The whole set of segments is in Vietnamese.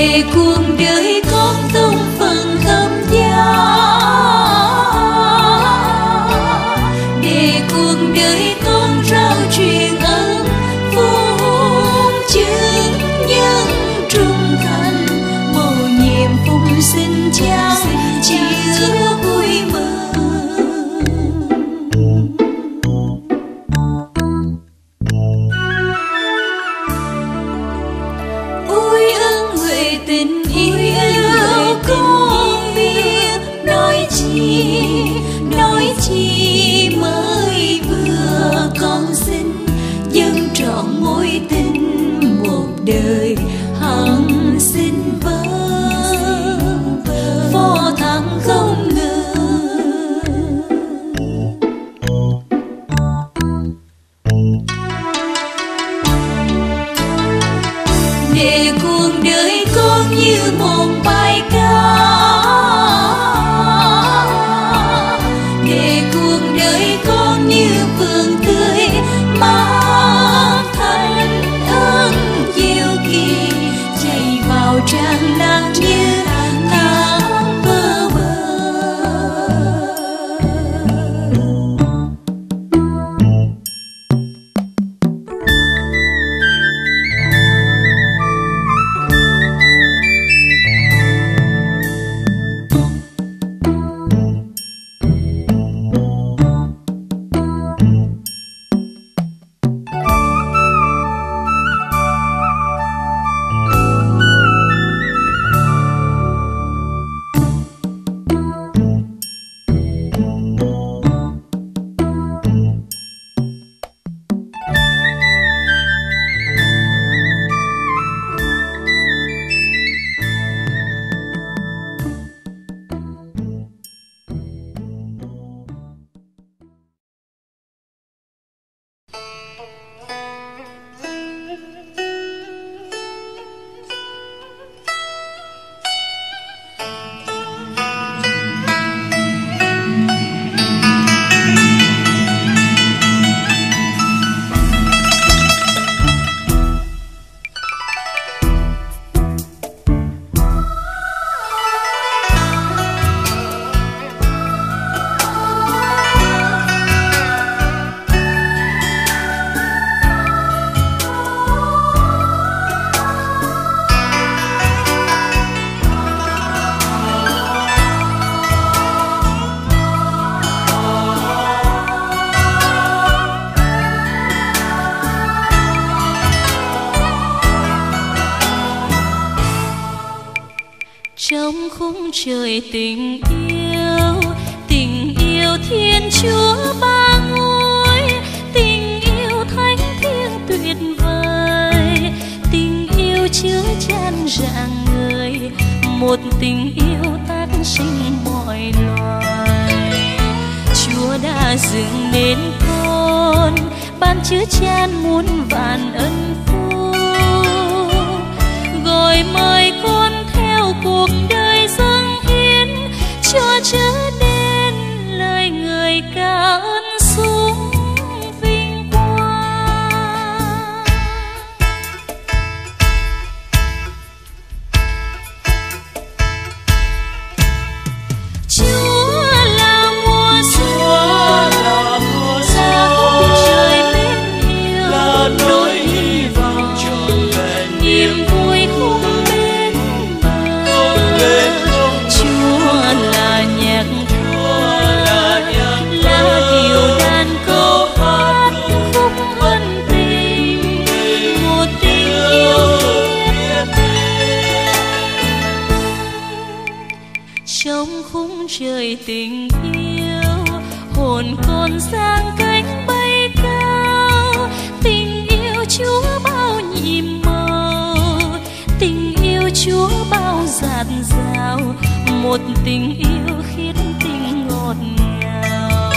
để cuộc đời con như trời tình yêu tình yêu thiên chúa ba ngôi, tình yêu thánh thiêng tuyệt vời, tình yêu chứa chan rạng người một tình yêu tác sinh mọi loài. Chúa đã dựng nên con, ban chứa chan muôn vạn ân tình yêu khiến tình ngọt ngào.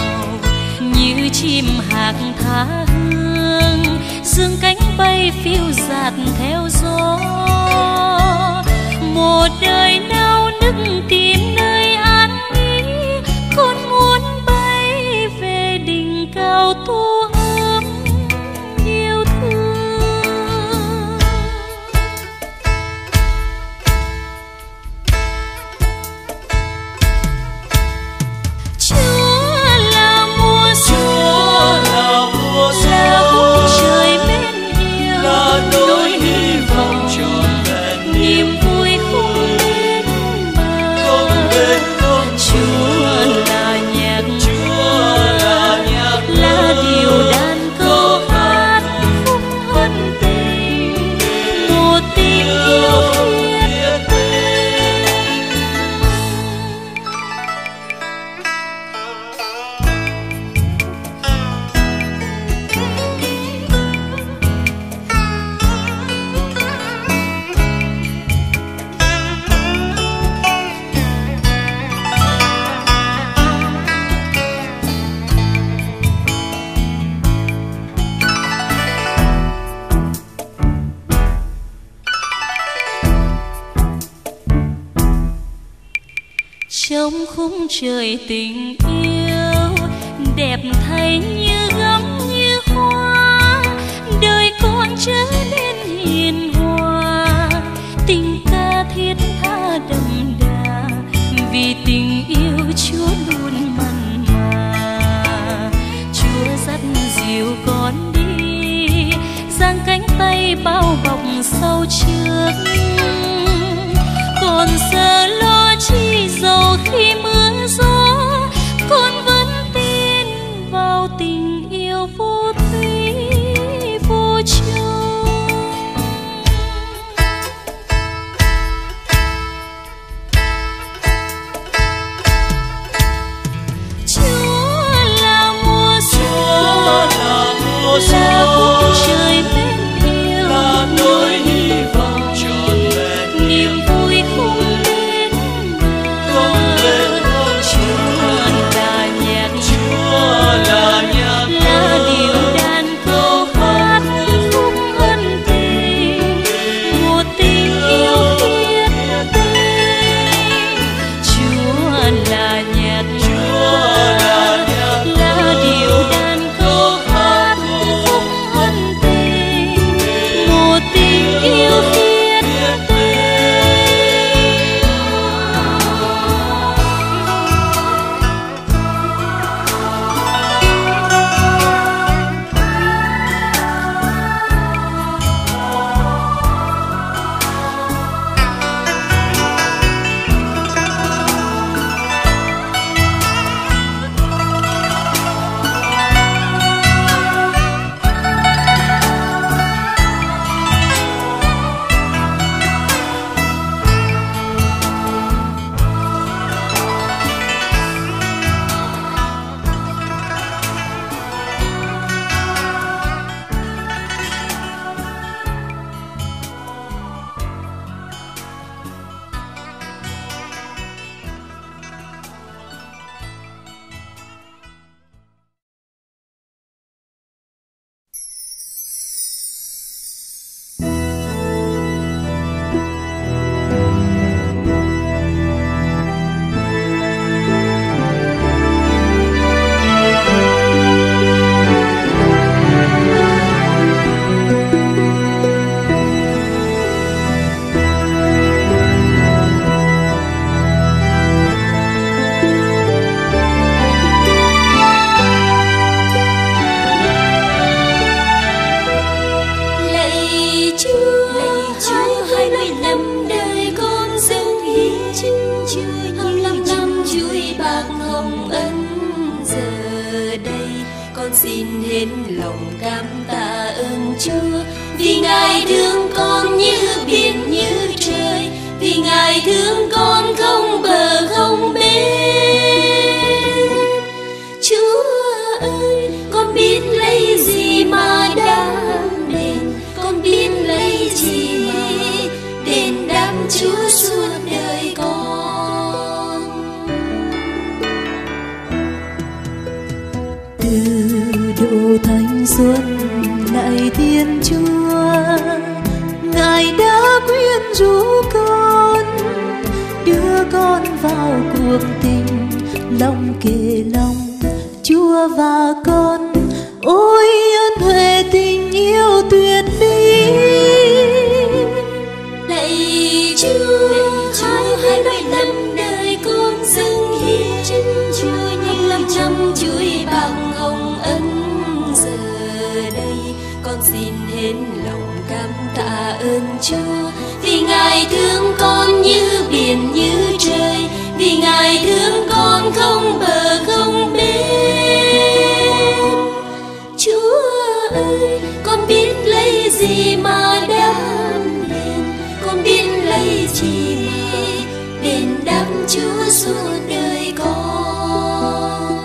Như chim hạc thả hương, dương cánh bay phiêu dạt theo gió. Một đời nao nức trong khung trời tình yêu, đẹp thay như gấm như hoa. Đời con trở nên hiền hòa, tình ca thiết tha đậm đà, vì tình yêu chúa luôn mặn mà. Chúa dắt dìu con đi, giang cánh tay bao bọc sau trước còn giờ độ thanh xuân lại thiên chúa, ngài đã quyến rũ con, đưa con vào cuộc tình lòng kề lòng. Chúa và con, ôi ơn huệ tình yêu tuyệt Chúa vì Ngài thương con như biển như trời, vì Ngài thương con không bờ không bến. Chúa ơi, con biết lấy gì mà đáp đền con biết lấy gì mà đền đáp Chúa suốt đời con.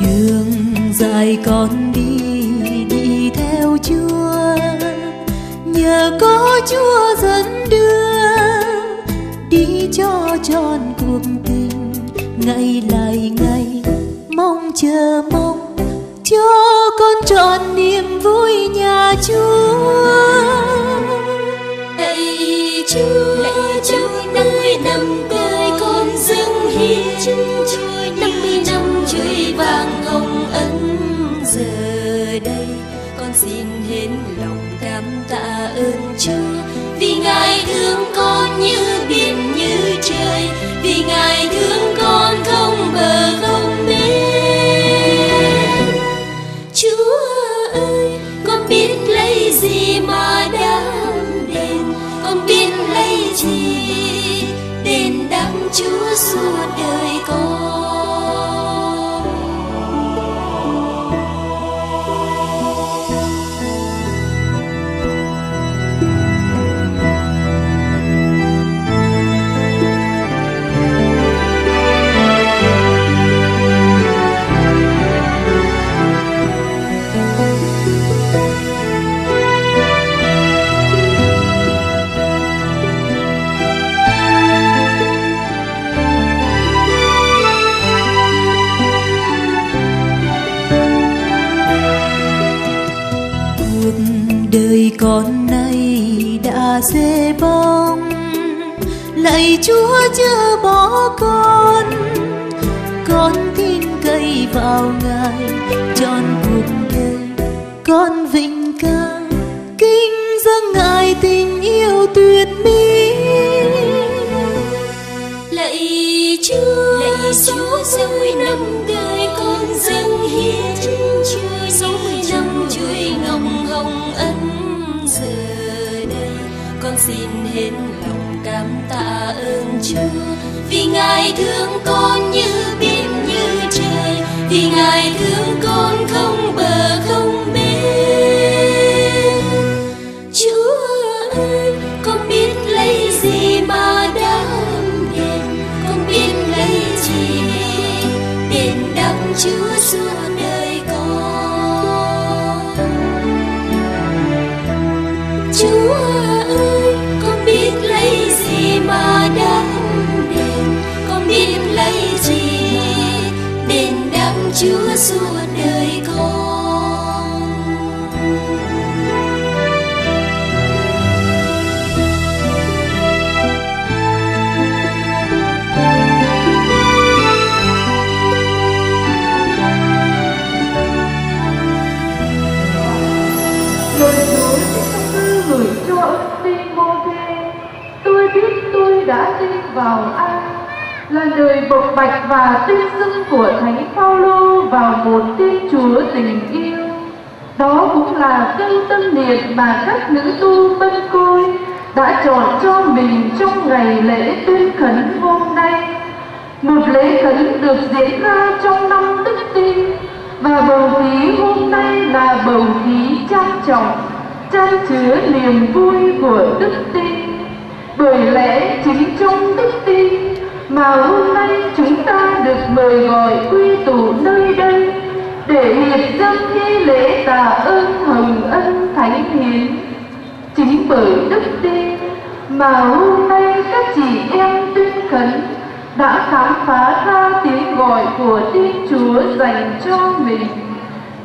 Đường dài con đi có chúa dẫn đưa đi cho tròn cuộc tình. Ngày lại ngày, mong chờ mong cho con trọn niềm vui nhà chúa. Chúa suốt đời con lạy chúa chưa bỏ con con tin cậy vào ngài trọn cuộc đời con vinh ca. Kính dâng ngài tình yêu tuyệt mỹ lạy Chúa lạy Chúa mươi năm đời con dâng hiến Chúa. Mươi năm chuỗi ngọc hồng ân giờ đây. Con xin hết Ngài thương con như biển như trời vì Ngài thương Chúa suốt đời con. Lời Chúa trong thư gửi cho ông Timothy. Tôi biết tôi đã tin vào anh Là lời bộc bạch và tuyên xưng của Thánh vào một tin Chúa tình yêu. Đó cũng là cây tâm niệm mà các nữ tu bên côi đã chọn cho mình trong ngày lễ tuyên khấn hôm nay. Một lễ khấn được diễn ra trong năm đức tin và bầu khí hôm nay là bầu khí trang trọng, trang chứa niềm vui của đức tin. Bởi lẽ chính trong đức tin mà hôm nay chúng ta được mời gọi quy tụ nơi đây để hiệp dâng thi lễ tạ ơn hồng ân thánh hiến. Chính bởi đức tin mà hôm nay các chị em tuyên khấn đã khám phá ra tiếng gọi của Thiên Chúa dành cho mình.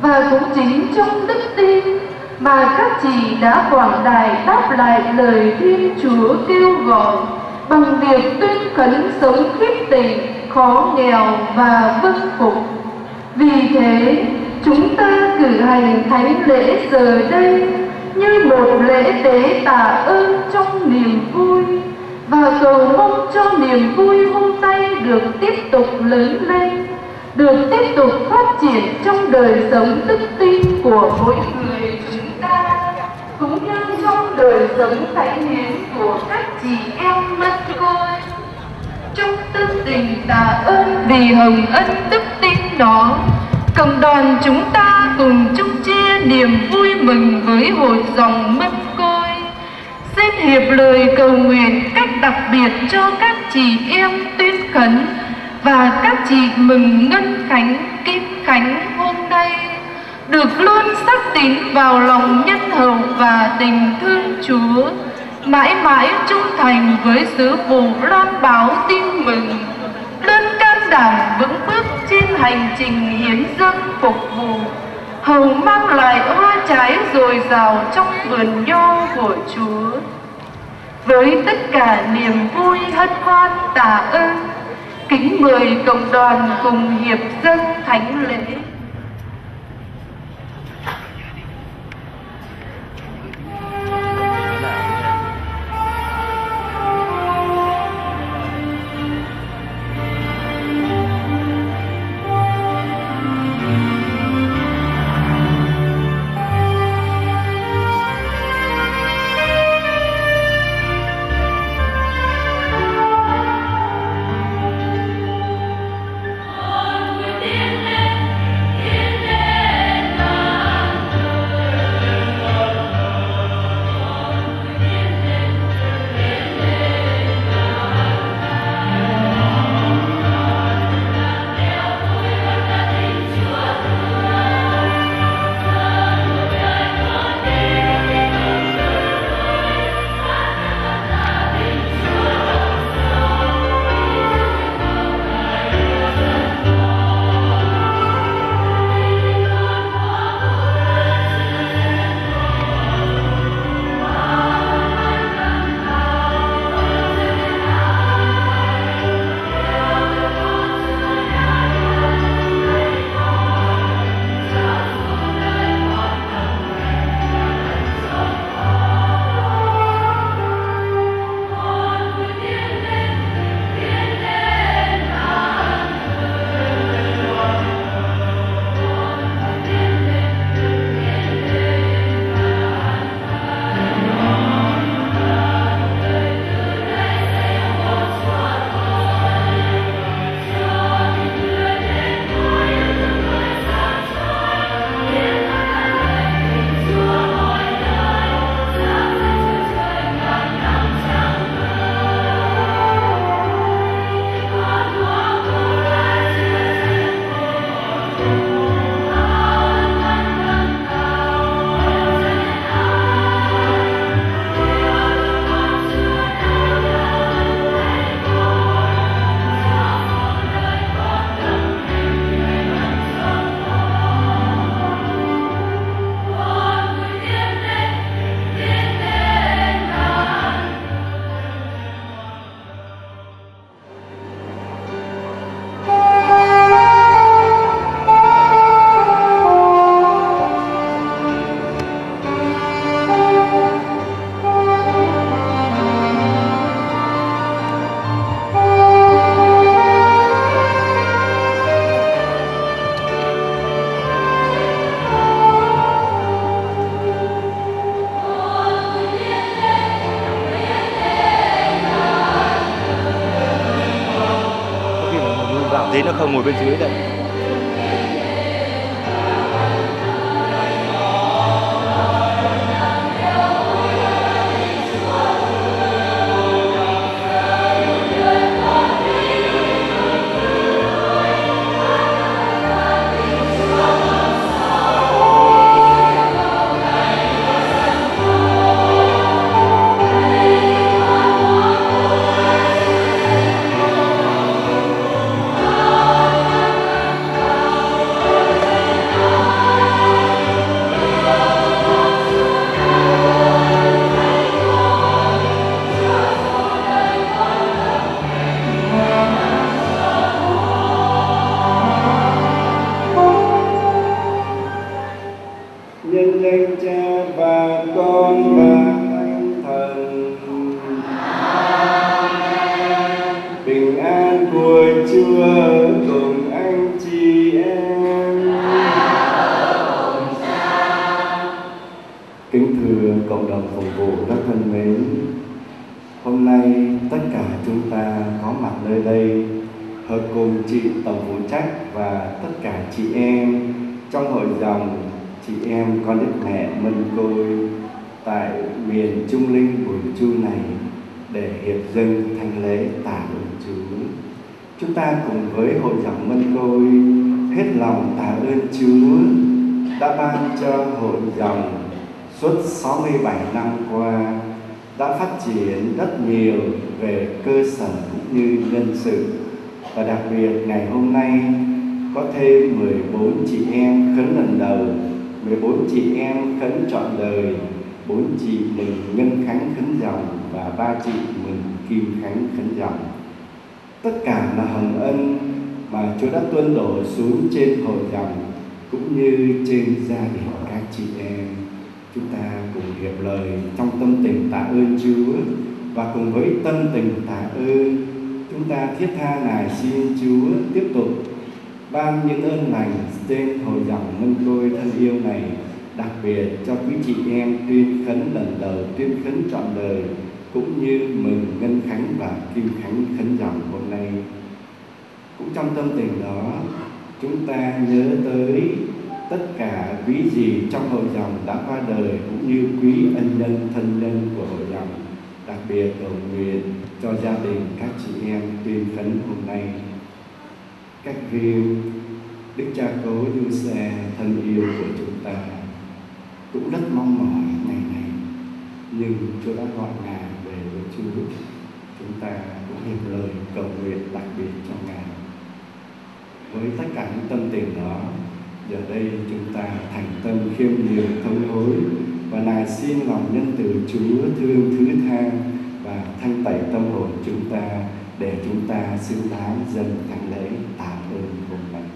Và cũng chính trong đức tin mà các chị đã quảng đài đáp lại lời Thiên Chúa kêu gọi bằng việc tuyên khấn sống khiết tình khó nghèo và vâng phục. Vì thế, chúng ta cử hành thánh lễ giờ đây như một lễ tế tạ ơn trong niềm vui và cầu mong cho niềm vui hôm nay được tiếp tục lớn lên, được tiếp tục phát triển trong đời sống đức tin của mỗi người chúng ta, cũng như đời sống thánh hiến của các chị em mất côi. Trong tâm tình tạ ơn vì hồng ân đức tin đó, cộng đoàn chúng ta cùng chung chia niềm vui mừng với hội dòng mất côi. Xin hiệp lời cầu nguyện cách đặc biệt cho các chị em tuyên khấn và các chị mừng ngân khánh kim khánh hôm nay được luôn xác tín vào lòng nhân hậu và tình thương Chúa, mãi mãi trung thành với sứ vụ loan báo tin mừng. Luôn can đảm vững bước trên hành trình hiến dâng phục vụ, hầu mang lại hoa trái dồi dào trong vườn nho của Chúa. Với tất cả niềm vui hân hoan tạ ơn, kính mời cộng đoàn cùng hiệp dân thánh lễ. Nay tất cả chúng ta có mặt nơi đây hợp cùng chị tổng phụ trách và tất cả chị em trong hội dòng, chị em con đức mẹ Mân Côi tại miền Trung Linh Bùi Chu này để hiệp dâng thanh lễ tạ ơn Chúa. Chúng ta cùng với hội dòng Mân Côi hết lòng tạ ơn Chúa đã ban cho hội dòng suốt 67 năm qua đã phát triển rất nhiều về cơ sở cũng như nhân sự và đặc biệt ngày hôm nay có thêm 14 chị em khấn lần đầu 14 chị em khấn trọn đời, 4 chị mừng Ngân Khánh khấn dòng và ba chị mừng Kim Khánh khấn dòng. Tất cả là hồng ân mà Chúa đã tuân đổ xuống trên hội dòng cũng như trên gia đình các chị. Chúng ta cùng hiệp lời trong tâm tình tạ ơn Chúa. Và cùng với tâm tình tạ ơn, chúng ta thiết tha nài xin Chúa tiếp tục ban những ơn lành trên hồi dòng mân côi thân yêu này, đặc biệt cho quý chị em tuyên khấn lần đầu, tuyên khấn trọn đời, cũng như mừng ngân khánh và kim khánh khấn dòng hôm nay. Cũng trong tâm tình đó, chúng ta nhớ tới tất cả quý gì trong hội dòng đã qua đời cũng như quý ân nhân thân nhân của hội dòng. Đặc biệt cầu nguyện cho gia đình các chị em tuyên phấn hôm nay. Các riêng Đức cha cố như Xe, thân yêu của chúng ta, cũng rất mong mỏi ngày này. Nhưng Chúa đã gọi Ngài về với Chúa. Chúng ta cũng hiệp lời cầu nguyện đặc biệt cho Ngài. Với tất cả những tâm tình đó giờ đây chúng ta thành tâm khiêm nhường, thông hối và nài xin lòng nhân từ Chúa thương thứ tha và thanh tẩy tâm hồn chúng ta để chúng ta xứng đáng dâng thánh lễ tạ ơn cùng mình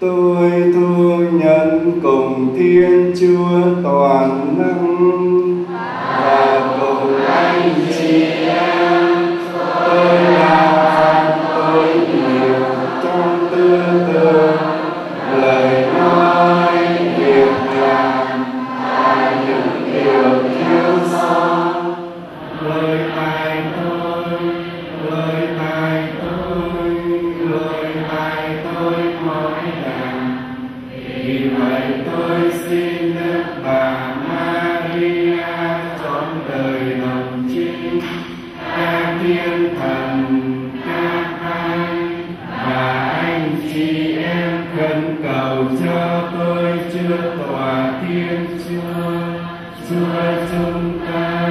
Tôi thu nhận cùng Thiên Chúa toàn năng. Cha tôi chưa tòa thiên chúa chúa chúng ta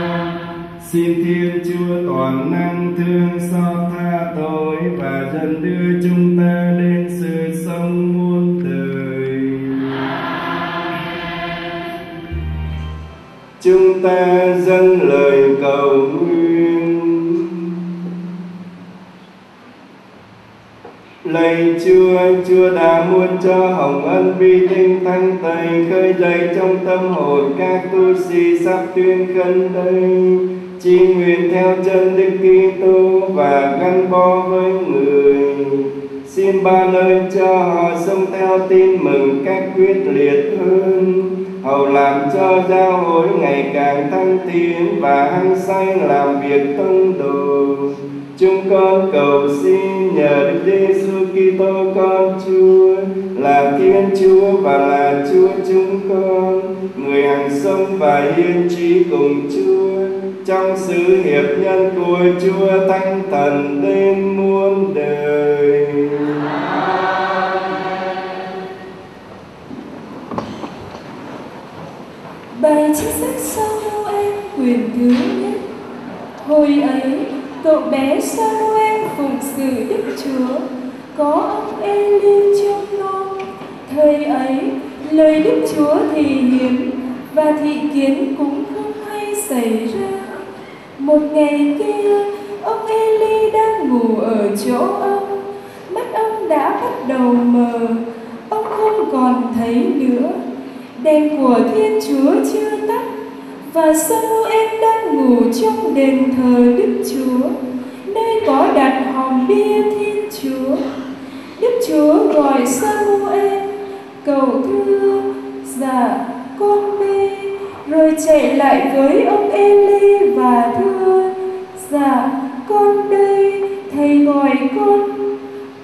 Xin Thiên Chúa toàn năng thương xót tha tội và dần đưa chúng ta đến sự sống muôn đời. Chúng ta dâng lời cầu nguyện. Lạy Chúa, đã muốn cho hồng ân vi tinh thanh tẩy khơi dậy trong tâm hồn các tu sĩ sắp tuyên khấn đây chỉ nguyện theo chân Đức Kitô và gắn bó với người. Xin ban ơn cho họ sống theo tin mừng cách quyết liệt hơn, hầu làm cho giáo hội ngày càng thăng tiến và hăng say làm việc tông đồ. Chúng con cầu xin nhờ Đức Giêsu Kitô con Chúa là Thiên Chúa và là Chúa chúng con, người hàng sống và hiên trí cùng Chúa trong sự hiệp nhân của Chúa Thánh Thần đến muôn đời. Bài chính sách Samuel quyền thứ nhất Hồi ấy, cậu bé Samuel phụng sự Đức Chúa. Có ông Eli trông nom Thời ấy, lời Đức Chúa thì hiếm Và thị kiến cũng không hay xảy ra. Một ngày kia, ông Eli đang ngủ ở chỗ ông. Mắt ông đã bắt đầu mờ. Ông không còn thấy nữa. Đèn của Thiên Chúa chưa tắt và Samuel đang ngủ trong đền thờ Đức Chúa? Nơi có đặt hòm bia Thiên Chúa. Đức Chúa gọi Samuel, cầu thưa, dạ con mê, rồi chạy lại với ông Eli và thưa, dạ con đây, thầy gọi con.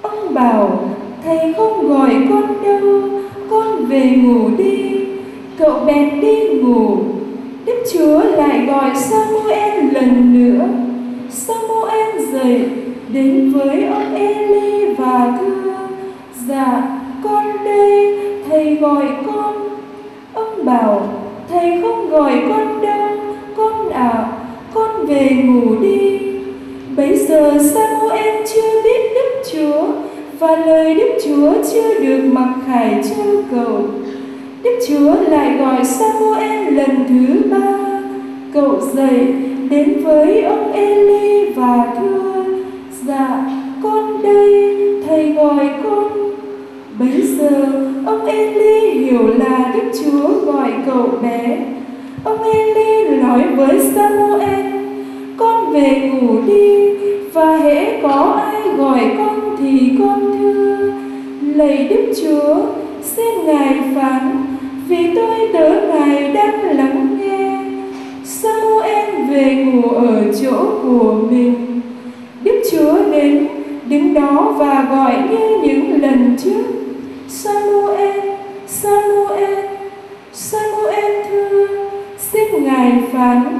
Ông bảo, thầy không gọi con đâu, con về ngủ đi. Cậu bèn đi ngủ đức chúa lại gọi samuel lần nữa. Samuel dậy đến với ông eli và thưa dạ con đây thầy gọi con. Ông bảo thầy không gọi con đâu con ạ à, con về ngủ đi. Bấy giờ samuel chưa biết đức chúa và lời đức chúa chưa được mặc khải cho cậu. Đức Chúa lại gọi Samuel lần thứ ba. Cậu dậy đến với ông Eli và thưa, dạ con đây, thầy gọi con. Bấy giờ ông Eli hiểu là Đức Chúa gọi cậu bé. Ông Eli nói với Samuel, con về ngủ đi và hễ có ai gọi con thì con thưa. Lạy Đức Chúa, xin Ngài phán vì tôi tớ ngài đang lắng nghe. Sao em về ngủ ở chỗ của mình? Đức chúa đến, đứng đó và gọi như những lần trước. Samuel samuel samuel thưa? Xin ngài phán,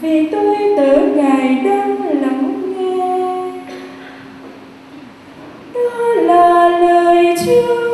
vì tôi tớ ngài đang lắng nghe. Đó là lời chúa.